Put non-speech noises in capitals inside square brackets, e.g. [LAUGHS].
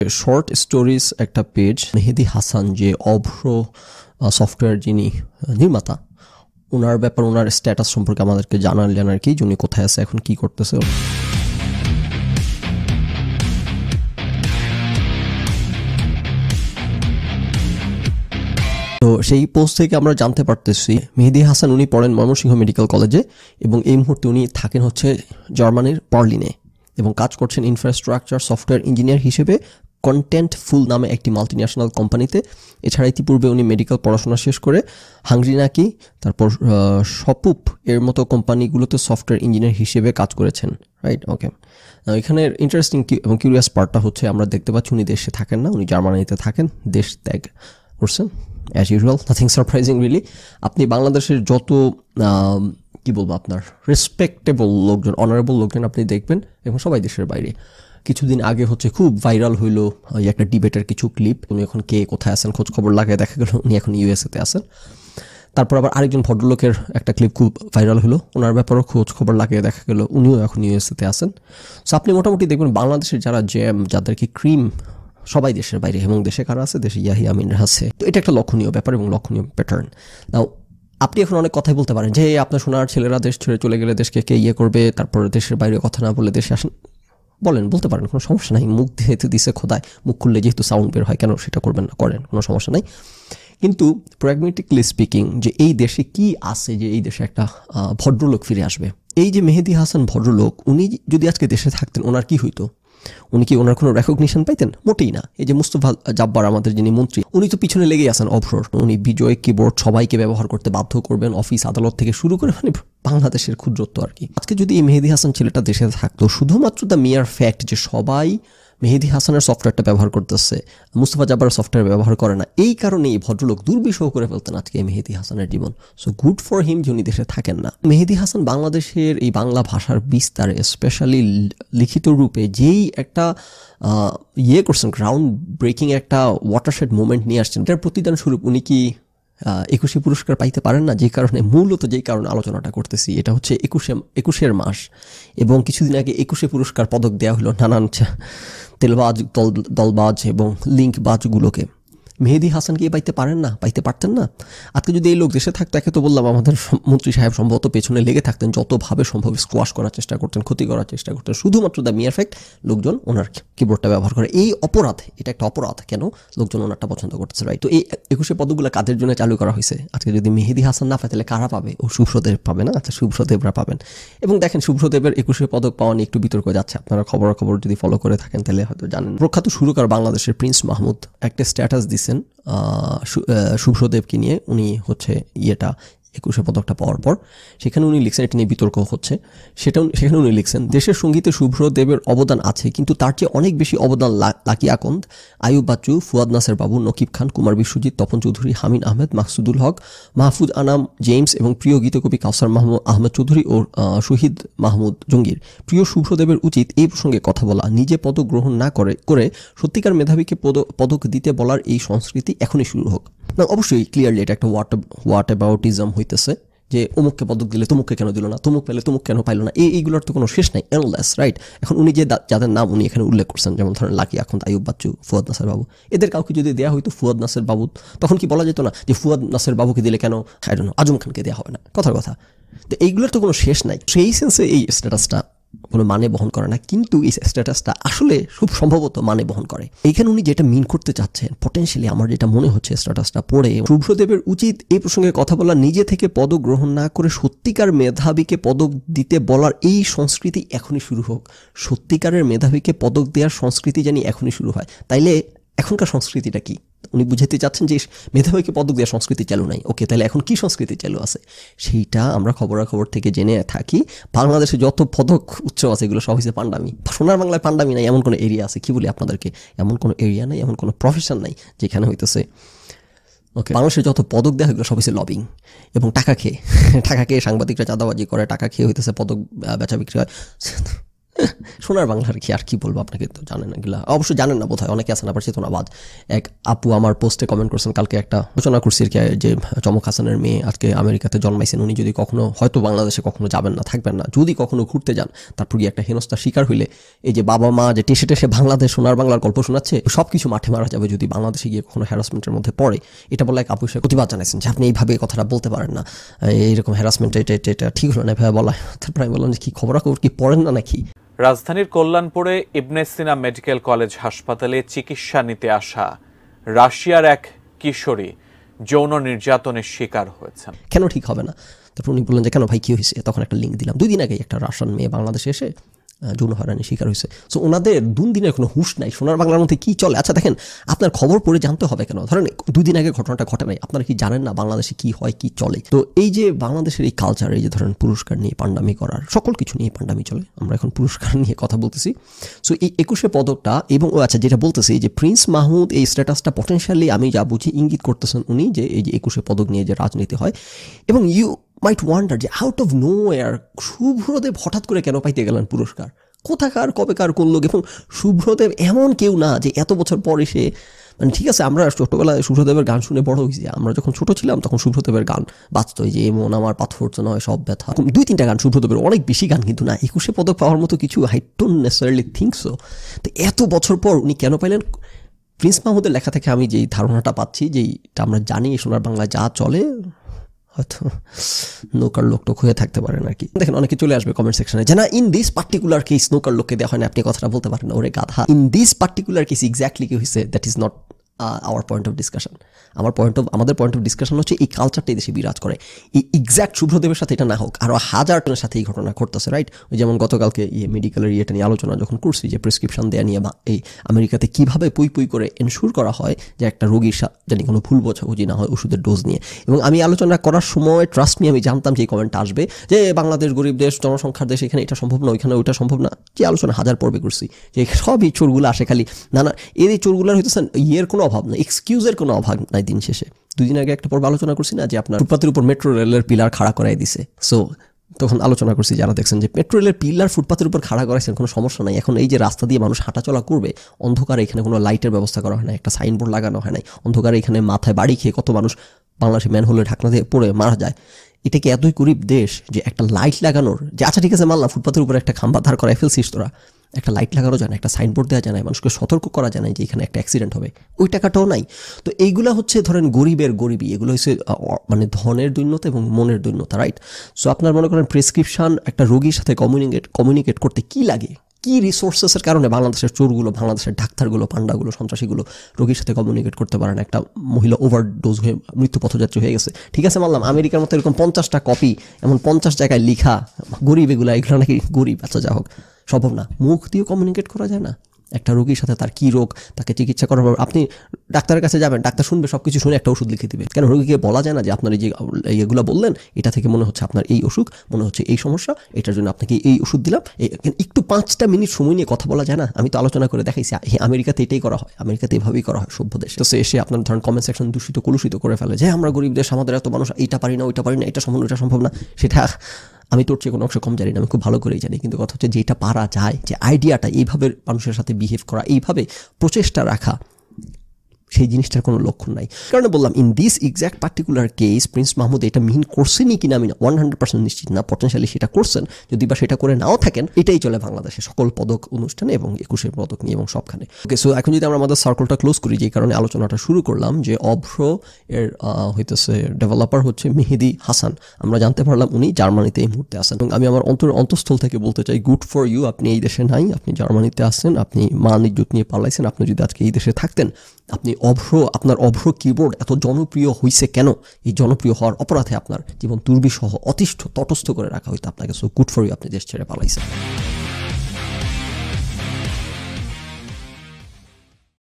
Short stories একটা page Mehedi Hasan যে Avro software যিনি নির্মাতা ওনার ব্যাপার ওনার স্ট্যাটাস সম্পর্কে আমাদেরকে জানালেন আর কি উনি কোথায় আছে, এখন কি করতেছে। তো সেই পোস্ট থেকে আমরা জানতে পারতেছি মেহেদি হাসান উনি পড়েন ময়মনসিংহ মেডিকেল কলেজে এবং এই মুহূর্তে উনি থাকেন হচ্ছে জার্মানির বার্লিনে এবং কাজ করছেন ইনফ্রাস্ট্রাকচার সফটওয়্যার ইঞ্জিনিয়ার হিসেবে কন্টেন্ট ফুল নামে একটি মাল্টিন্যাশনাল কোম্পানিতে এছাড়া ইতিপূর্বে উনি মেডিকেল পড়াশোনা শেষ করে হাঙ্গরি নাকি, তারপর সপুপ এর মতো কোম্পানিগুলোতে সফটওয়্যার ইঞ্জিনিয়ার হিসেবে কাজ করেছেন। রাইট ওকে এখানে ইন্টারেস্টিং এবং কিউরিয়াস পার্টটা হচ্ছে, আমরা দেখতে পাচ্ছি উনি দেশে থাকেন না, উনি জার্মানিতে থাকেন। দেশ ত্যাগ করছেন as usual nothing surprising really আপনি বাংলাদেশের যত কি বলব আপনার রেসপেক্টেবল লোকজন অনারেবল লোকজন আপনি দেখবেন, এবং সবাই দেশের বাইরে। কিছুদিন আগে হচ্ছে খুব ভাইরাল হইল, ওই একটা ডিবেটের কিছু ক্লিপ। উনি এখন কে, কোথায় আছেন খোঁজ খবর লাগায় দেখা গেল উনি এখন ইউএসএতে আছেন। তারপর আবার আরেকজন ভদ্রলোকের একটা ক্লিপ খুব ভাইরাল হলো ওনার ব্যাপারেও খোঁজ খবর লাগিয়ে দেখা গেল উনিও এখন ইউএসএতে আছেন। সো আপনি মোটামুটি দেখবেন বাংলাদেশের যারা জ্যাম, যাদেরকে ক্রিম, সবাই দেশের বাইরে, এবং দেশে কারা আছে? দেশে ইয়াহি আমিনরা আছে। তো এটা একটা লক্ষণীয় ব্যাপার এবং লক্ষণীয় প্যাটার্ন নাও আপনি এখন অনেক কথাই বলতে পারেন যে, আপনার সোনার ছেলেরা দেশ ছেড়ে চলে গেলে দেশকে কে ইয়ে করবে, তারপর দেশের বাইরে কথা না বলে দেশে আসেন। বলেন, বলতে পারেন, কোনো সমস্যা নাই। মুখ যেহেতু দিছে খোদায়, মুখ খুললে যেহেতু সাউন্ড বের হয়, কেন সেটা করবেন না, করেন, কোনো সমস্যা নাই। কিন্তু প্র্যাগমেটিকলি স্পিকিং যে এই দেশে কি আছে, যে এই দেশে একটা ভদ্রলোক ফিরে আসবে। এই যে মেহেদি হাসান ভদ্রলোক, উনি যদি আজকে দেশে থাকতেন, ওনার কি হইতো? উনি কি ওনার কোনো রেকগনিশন পাইতেন? মোটেই না। এই যে মুস্তফা জাব্বার আমাদের যিনি মন্ত্রী, উনি তো পিছনে লেগেই আছেন অবসর উনি বিজয় কিবোর্ড সবাইকে ব্যবহার করতে বাধ্য করবেন অফিস আদালত থেকে শুরু করে মানে বাংলাদেশের ক্ষুদ্রত্ব আর কি। আজকে যদি এই মেহেদি হাসান ছেলেটা দেশে থাকতো, শুধুমাত্র দ্য মিয়ার ফ্যাক্ট যে সবাই মেহেদি হাসানের সফটওয়্যারটা ব্যবহার করতেছে, মুস্তফা জাবার সফটওয়্যার ব্যবহার করে না। এই কারণে এই ভদ্রলোক দুর্বিষহ করে ফেলতেন আজকে মেহেদি হাসানের জীবন। সো গুড ফর হিম যে উনি দেশে থাকেন না। মেহেদি হাসান বাংলাদেশের এই বাংলা ভাষার বিস্তারে স্পেশালি লিখিত রূপে যেই একটা ইয়ে করছেন গ্রাউন্ড ব্রেকিং একটা ওয়াটারশেড মুভমেন্ট নিয়ে আসছেন, এটার প্রতিদান স্বরূপ উনি কি একুশে পুরস্কার পাইতে পারেন না, যে কারণে, মূলত যেই কারণে আলোচনাটা করতেছি, এটা হচ্ছে একুশে, একুশের মাস। এবং কিছুদিন আগে একুশে পুরস্কার পদক দেওয়া হলো নানান তেলবাজ দল দলবাজ এবং লিঙ্কবাজগুলোকে। মেহেদি হাসান হাসানকে পাইতে পারেন না, পাইতে পারতেন না। আজকে যদি এই লোক দেশে থাকতো, একে তো বললাম, আমাদের মন্ত্রী সাহেব সম্ভবত পেছনে লেগে থাকতেন, যতভাবে সম্ভব স্কোয়াশ করার চেষ্টা করতেন, ক্ষতি করার চেষ্টা করতেন। শুধুমাত্র দ্য মিয়ার ফ্যাক্ট লোকজন ওনার কিবোর্ডটা ব্যবহার করে। এই অপরাধ, এটা একটা অপরাধ, কেন লোকজন ওনারটা পছন্দ করতেছে রাইট তো এই একুশে পদগুলো কাদের জন্য চালু করা হয়েছে? আজকে যদি মেহেদি হাসান না পায়, তাহলে কারা পাবে? ও শুভ্রদেব পাবে না? আচ্ছা শুভ্রদেবরা পাবেন। এবং দেখেন শুভ্রদেবের একুশে পদক পাওয়া নিয়ে একটু বিতর্ক যাচ্ছে। আপনারা খবর খবর যদি ফলো করে থাকেন, তাহলে হয়তো জানেন। প্রখ্যাত সুরকার বাংলাদেশের প্রিন্স মাহমুদ একটা স্ট্যাটাস দিছেন আহ, শুভ্রদেবকে নিয়ে উনি হচ্ছে ইয়েটা একুশে পদকটা পাওয়ার পর সেখানে উনি লিখছেন, এটা নিয়ে বিতর্ক হচ্ছে, সেটা সেখানে উনি লিখছেন, দেশের সঙ্গীতে শুভ্রদেবের অবদান আছে, কিন্তু তার চেয়ে অনেক বেশি অবদান লাকি আকন্দ, আয়ুব বাচ্চু, ফুয়াদ নাসের বাবু, নকিব খান, কুমার বিশ্বজিৎ, তপন চৌধুরী, হামিন আহমেদ, মাকসুদুল হক, মাহফুজ আনাম, জেমস এবং প্রিয় গীতকবি কাউসার মাহমুদ, আহমেদ চৌধুরী ও শহীদ মাহমুদ জঙ্গির। প্রিয় শুভ্রদেবের উচিত এই প্রসঙ্গে কথা বলা। নিজে পদক গ্রহণ না করে করে সত্যিকার মেধাবীকে পদ- পদক দিতে বলার এই সংস্কৃতি এখনই শুরু হোক। না, অবশ্যই ক্লিয়ারলি এটা একটা ওয়াট ওয়াট অ্যাবাউটিজম হইতেছে, যে অমুককে পদক দিলে তমুককে কেন দিল না, তমুক পেলে তমুক কেন পাইলো না, এই, এইগুলোর তো কোনো শেষ নাই এনলেস রাইট এখন উনি যে যাদের নাম উনি এখানে উল্লেখ করছেন, যেমন ধরেন লাকি এখন আয়ুব বাচ্চু, ফুয়াদ নাসের বাবু, এদের কাউকে যদি দেওয়া হয়তো ফুয়াদ নাসের বাবু, তখন কি বলা যেত না যে ফুয়াদ নাসের বাবুকে দিলে কেন আই আজম খানকে দেওয়া হবে না, কথার কথা। তো এইগুলোর তো কোনো শেষ নাই, সেই সেন্সে এই স্ট্যাটাসটা কোনো মানে বহন করে না, কিন্তু এই স্ট্যাটাসটা আসলে খুব সম্ভবত মানে বহন করে। এখানে উনি যেটা মিন করতে চাচ্ছেন পটেন্সিয়ালি আমার যেটা মনে হচ্ছে স্ট্যাটাসটা পড়ে, শুভ্রদেবের উচিত এই প্রসঙ্গে কথা বলা, নিজে থেকে পদক গ্রহণ না করে সত্যিকার মেধাবীকে পদক দিতে বলার এই সংস্কৃতি এখনই শুরু হোক। সত্যিকারের মেধাবীকে পদক দেওয়ার সংস্কৃতি জানি এখনই শুরু হয়। তাইলে এখনকার সংস্কৃতিটা কি? উনি বুঝাতে চাচ্ছেন যে মেধাবীকে পদক দেওয়ার সংস্কৃতি চালু নাই। ওকে তাহলে এখন কি সংস্কৃতি চালু আছে? সেইটা আমরা খবরাখবর থেকে জেনে থাকি। বাংলাদেশে যত পদক উৎসব আছে এগুলো সব হচ্ছে পান্ডামি। সোনার বাংলায় পান্ডামি নাই এমন কোনো এরিয়া আছে কি বলি আপনাদেরকে? এমন কোনো এরিয়া নাই এমন কোনো প্রফেশন নাই যেখানে হইতেছে। ওকে মানুষের যত পদক দেওয়া এগুলো সব হচ্ছে লবিং এবং টাকা খেয়ে [LAUGHS] টাকা খেয়ে সাংবাদিকরা চাঁদাবাজি করে টাকা খেয়ে হইতেছে পদক বেচা বিক্রি হয়। সোনার বাংলার কি আর কি বলব আপনাকে তো জানেন না গিলা। অবশ্যই জানেন না বোধহয়, অনেকে আছেন আবার চেতনাবাদ। এক আপু আমার পোস্টে কমেন্ট করছেন, কালকে একটা আলোচনা করছি আর কি যে চমক হাসানের মেয়ে আজকে আমেরিকাতে জন্মাইছেন, উনি যদি কখনো, হয়তো বাংলাদেশে কখনো যাবেন না, থাকবেন না, যদি কখনো ঘুরতে যান তারপর গিয়ে একটা হেনস্থার শিকার হইলে, এই যে বাবা মা যে টেসে টেসে বাংলাদেশ সোনার বাংলার গল্প শোনাচ্ছে সব কিছু মাঠে মারা যাবে যদি বাংলাদেশে গিয়ে কখনো হ্যারাসমেন্টের মধ্যে পড়ে। এটা বলে এক আপু সে প্রতিবাদ জানাইছেন যে, আপনি এইভাবে এই কথাটা বলতে পারেন না। এইরকম হ্যারাসমেন্ট এটা এটা এটা ঠিক হলো না। এভাবে বলা তারপরে আমি বললাম যে, কি খবরাখবর? কি পড়েন না নাকি? রাজধানীর কল্যাণপুরে ইবনেসিনা মেডিকেল কলেজ হাসপাতালে চিকিৎসা নিতে আসা রাশিয়ার এক কিশোরী যৌন নির্যাতনের শিকার হয়েছে কেন ঠিক হবে না? তারপর উনি বললেন যে, কেন ভাই, কী হয়েছে? তখন একটা লিঙ্ক দিলাম। দুই দিন আগে একটা রাশিয়ান মেয়ে বাংলাদেশে এসে যৌন হয়রানির শিকার হয়েছে। সো ওনাদের দুই দিনের কোনো হুশ নাই। সোনার বাংলার মধ্যে কী চলে? আচ্ছা দেখেন, আপনার খবর পড়ে জানতে হবে কেন? ধরেন, দুই দিন আগে ঘটনাটা ঘটে নাই। আপনারা কি জানেন না বাংলাদেশে কি হয়, কি চলে? তো এই যে বাংলাদেশের এই কালচার এই যে ধরেন পুরস্কার নিয়ে পান্ডামি করার, সকল কিছু নিয়ে পাণ্ডামি চলে। আমরা এখন পুরস্কার নিয়ে কথা বলতেছি। সো এই একুশে পদকটা এবং, ও আচ্ছা যেটা বলতেছি, যে প্রিন্স মাহমুদ এই স্ট্যাটাসটা পটেনশিয়ালি আমি যা বুঝি, ইঙ্গিত করতেছেন উনি যে, এই যে একুশে পদক নিয়ে যে রাজনীতি হয়। এবং ইউ মাইট ওয়ান্ডার যে out of nowhere Subhradev হঠাৎ করে কেন পাইতে গেলেন পুরস্কার? কোথাকার, কবেকার, কোন লোক? এবং শুভ্রদেব এমন কেউ না যে এত বছর পর এসে মানে ঠিক আছে, আমরা ছোটবেলায় শুভ্রদেবের গান শুনে বড় হয়েছি, আমরা যখন ছোট ছিলাম তখন শুভ্রদেবের গান বাঁচত যে এমন আমার পাথর তো নয় সব ব্যথা। দুই তিনটা গান শুভ্রদেবের অনেক বেশি গান কিন্তু না, একুশে পদক পাওয়ার মতো কিছু I don't necessarily think so তো এত বছর পর উনি কেন পাইলেন? প্রিন্স মাহমুদের লেখা থেকে আমি যেই ধারণাটা পাচ্ছি, যেইটা আমরা জানি, সোনার বাংলায় যা চলে হয়তো নৌকার লোক টোক হয়ে থাকতে পারেন আর কি দেখেন, অনেকে চলে আসবে কমেন্ট সেকশনে যে না ইন দিস পার্টিকুলার কেস নৌকার লোককে দেওয়া হয় না। আপনি কথাটা বলতে পারেন ওরে গাধা। In this particular case exactly কি হয়েছে that is not our point of discussion আমার পয়েন্ট অফ আমাদের পয়েন্ট অফ ডিসকাশন হচ্ছে এই কালচারটা দেশে বিরাজ করে। এই এক্স্যাক্ট শুভ্রদেবের সাথে এটা না হোক আরও হাজার টনের সাথে এই ঘটনা ঘটতেছে রাইট ওই যেমন গতকালকে ইয়ে মেডিকেলের ইয়েটা নিয়ে আলোচনা যখন করছি যে প্রেসক্রিপশন দেওয়া নিয়ে বা এই আমেরিকাতে কীভাবে পুই পুই করে এনশিওর করা হয় যে একটা রোগীর জানি কোনো ভুল বোঝাবুঝি না হয় ওষুধের ডোজ নিয়ে। এবং আমি আলোচনা করার সময় ট্রাস্ট নিয়ে আমি জানতাম যে এই কমেন্টটা আসবে যে বাংলাদেশ গরিব দেশ, জনসংখ্যার দেশ, এখানে এটা সম্ভব না, ওইখানে ওইটা সম্ভব না। যে আলোচনা হাজার পর্বে করছি, যে সব এই চোরগুলো আসে খালি। না না, এই চোরগুলোর হইতেছে, ইয়ের কোনো অভাব নাই এক্সকিউজের কোনো অভাব নাই দিন শেষে। দুই দিন আগে একটা পর্ব আলোচনা করছি না যে আপনার ফুটপাতের উপর মেট্রো রেলের পিলার খাড়া করাই দিছে। সো তখন আলোচনা করছি যারা দেখছেন যে মেট্রো রেলের পিলার ফুটপাতের উপর খাড়া করাইছেন, কোনো সমস্যা নাই। এখন এই যে রাস্তা দিয়ে মানুষ হাঁটাচলা করবে, অন্ধকারে এখানে কোনো লাইটের ব্যবস্থা করা হয় না একটা সাইনবোর্ড লাগানো হয় নাই, অন্ধকারে এখানে মাথায় বাড়ি খেয়ে কত মানুষ বাংলাদেশে ম্যানহোলের ঢাকনা দিয়ে পড়ে মারা যায়। এটা কি এতই গরিব দেশ যে একটা লাইট লাগানোর যে আচ্ছা ঠিক আছে, মানলাম, ফুটপাতের উপরে একটা খাম্বা ধার করায় ফেলছিস তোরা। একটা লাইট লাগানো না, একটা সাইনবোর্ড দেওয়া না, মানুষকে সতর্ক করা না যে এখানে একটা অ্যাক্সিডেন্ট হবে। ওই টাকাটাও নাই। তো এইগুলো হচ্ছে ধরেন গরিবের গরিবই এগুলো হচ্ছে মানে ধনের দৈন্যতা এবং মনের দৈন্যতা রাইট সো আপনার মনে করেন প্রেসক্রিপশন একটা রোগীর সাথে কমিউনিকেট কমিউনিকেট করতে কি লাগে? কি রিসোর্সেসের কারণে বাংলাদেশের চোরগুলো, বাংলাদেশের ডাক্তারগুলো, পান্ডাগুলো, সন্ত্রাসীগুলো রোগীর সাথে কমিউনিকেট করতে পারে না? একটা মহিলা ওভারডোজ হয়ে মৃত্যু পথযাত্রী হয়ে গেছে। ঠিক আছে, মানলাম, আমেরিকার মতো এরকম পঞ্চাশটা কপি এমন পঞ্চাশ জায়গায় লিখা, গরিব এগুলো এগুলো নাকি গরিব আচ্ছা যা হোক। সম্ভব না। মুখ দিয়ে কমিউনিকেট করা যায় না। একটা রোগীর সাথে তার কী রোগ তাকে চিকিৎসা করার আপনি ডাক্তারের কাছে যাবেন ডাক্তার শুনবে সব কিছু শুনে একটা ওষুধ লিখে দিবে। কেন রোগীকে বলা যায় না যে আপনার এই যে এগুলো বললেন এটা থেকে মনে হচ্ছে আপনার এই অসুখ মনে হচ্ছে এই সমস্যা এটার জন্য আপনাকে এই ওষুধ দিলাম। একটু পাঁচটা মিনিট সময় নিয়ে কথা বলা যায় না। আমি তো আলোচনা করে দেখাইছি। আমেরিকাতে এটাই করা হয়। আমেরিকাতে এভাবেই করা হয় সভ্য দেশ। তো সে এসে আপনার ধরেন কমেন্ট সেকশন দূষিত কলুষিত করে ফেলে যে আমরা গরিব দেশ আমাদের এত মানুষ এটা পারি না ওইটা পারি না এটা না, সম্ভব না। সেটা আমি তোর চেয়ে কোনো অংশ কম জানি না, আমি খুব ভালো করেই জানি, কিন্তু কথা হচ্ছে যেটা পারা যায়, যে আইডিয়াটা এইভাবে মানুষের সাথে বিহেভ করা, এইভাবে প্রচেষ্টা রাখা সেই জিনিসটার কোনো লক্ষণ নাই। কারণ বললাম in this exact particular case Prince Mahmud এটা মিন করছেনই কিনা আমি ওয়ান হান্ড্রেড পার্সেন্ট নিশ্চিত না। পটেন্সিয়ালি সেটা করছেন, যদি বা সেটা করে নাও থাকেন, এটাই চলে বাংলাদেশে সকল পদক অনুষ্ঠানে এবং একুশের পদক নিয়ে এবং সবখানে। ওকে সো এখন যদি আমরা আমাদের সার্কলটা ক্লোজ করি যে কারণে আলোচনাটা শুরু করলাম, যে অভ্র এর হইতেছে ডেভেলপার হচ্ছে মেহেদি হাসান। আমরা জানতে পারলাম উনি জার্মানিতে এই মুহূর্তে আছেন। এবং আমি আমার অন্তর অন্তঃস্থল থেকে বলতে চাই গুড ফর ইউ আপনি এই দেশে নাই, আপনি জার্মানিতে আসছেন আপনি মান ইজ্জত নিয়ে পালাইছেন, আপনি যদি আজকে এই দেশে থাকতেন, আপনি অভ্র, আপনার অভ্র কিবোর্ড এত জনপ্রিয় হইছে কেন? এই জনপ্রিয় হওয়ার অপরাধে আপনার জীবন দুর্বিসহ অতিষ্ঠ, তটস্থ করে রাখা হইতো আপনাকে। সো গুড ফর ইউ আপনি দেশ ছেড়ে পালাইছেন।